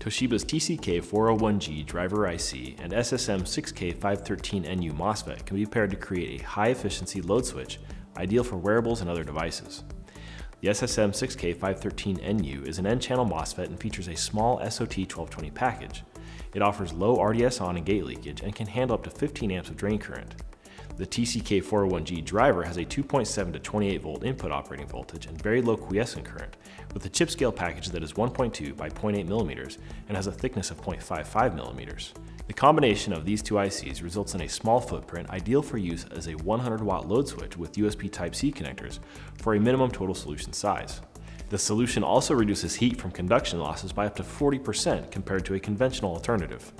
Toshiba's TCK401G driver IC and SSM6K513NU MOSFET can be paired to create a high-efficiency load switch ideal for wearables and other devices. The SSM6K513NU is an N-channel MOSFET and features a small SOT1220 package. It offers low RDS on and gate leakage and can handle up to 15 amps of drain current. The TCK401G driver has a 2.7 to 28 volt input operating voltage and very low quiescent current, with a chip scale package that is 1.2 by 0.8 millimeters and has a thickness of 0.55 millimeters. The combination of these two ICs results in a small footprint ideal for use as a 100 watt load switch with USB Type-C connectors for a minimum total solution size. The solution also reduces heat from conduction losses by up to 40% compared to a conventional alternative.